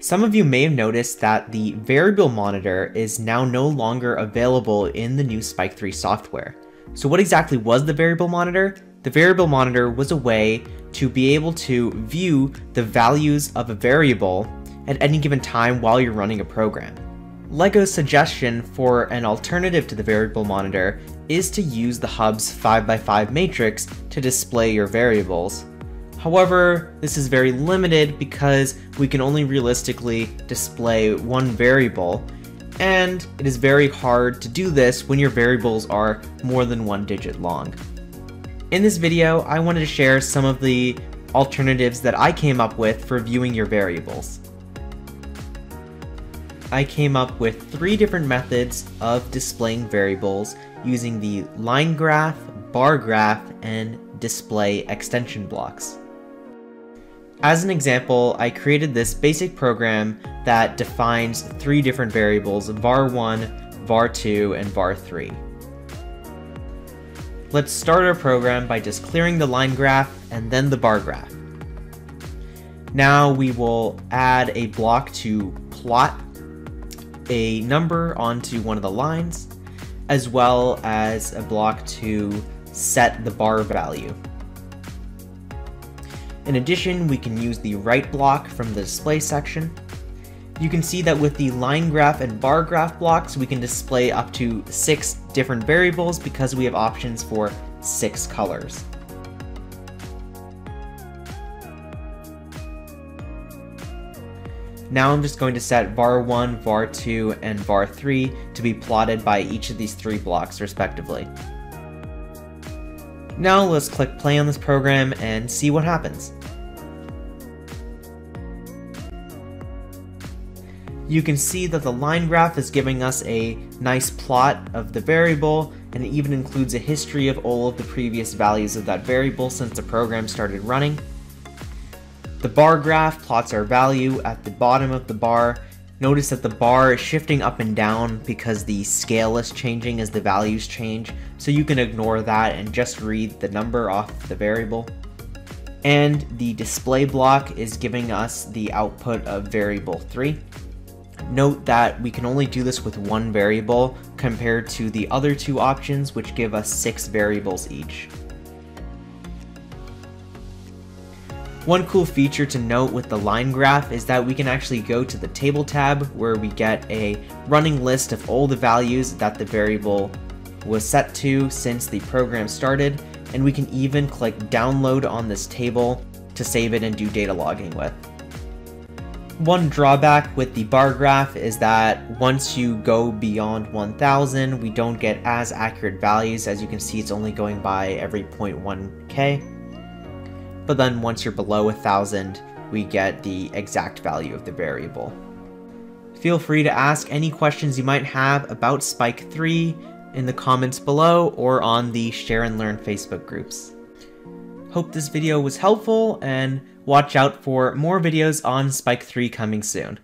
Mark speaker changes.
Speaker 1: Some of you may have noticed that the variable monitor is now no longer available in the new Spike 3 software. So what exactly was the variable monitor? The variable monitor was a way to be able to view the values of a variable at any given time while you're running a program. LEGO's suggestion for an alternative to the variable monitor is to use the hub's 5x5 matrix to display your variables, However, this is very limited because we can only realistically display one variable, and it is very hard to do this when your variables are more than one digit long. In this video, I wanted to share some of the alternatives that I came up with for viewing your variables. I came up with three different methods of displaying variables using the line graph, bar graph, and display extension blocks. As an example, I created this basic program that defines three different variables, var1, var2, and var3. Let's start our program by just clearing the line graph and then the bar graph. Now we will add a block to plot a number onto one of the lines, as well as a block to set the bar value. In addition, we can use the write block from the display section. You can see that with the line graph and bar graph blocks, we can display up to six different variables because we have options for six colors. Now I'm just going to set var1, var2, and var3 to be plotted by each of these three blocks respectively. Now let's click play on this program and see what happens. You can see that the line graph is giving us a nice plot of the variable, and it even includes a history of all of the previous values of that variable since the program started running. The bar graph plots our value at the bottom of the bar. Notice that the bar is shifting up and down because the scale is changing as the values change, so you can ignore that and just read the number off the variable. And the display block is giving us the output of variable 3. Note that we can only do this with one variable compared to the other two options which give us six variables each. One cool feature to note with the line graph is that we can actually go to the table tab where we get a running list of all the values that the variable was set to since the program started, and we can even click download on this table to save it and do data logging with. One drawback with the bar graph is that once you go beyond 1000, we don't get as accurate values. As you can see, it's only going by every 0.1k. But then once you're below 1000, we get the exact value of the variable. Feel free to ask any questions you might have about Spike 3 in the comments below or on the Share and Learn Facebook groups. Hope this video was helpful and watch out for more videos on Spike 3 coming soon.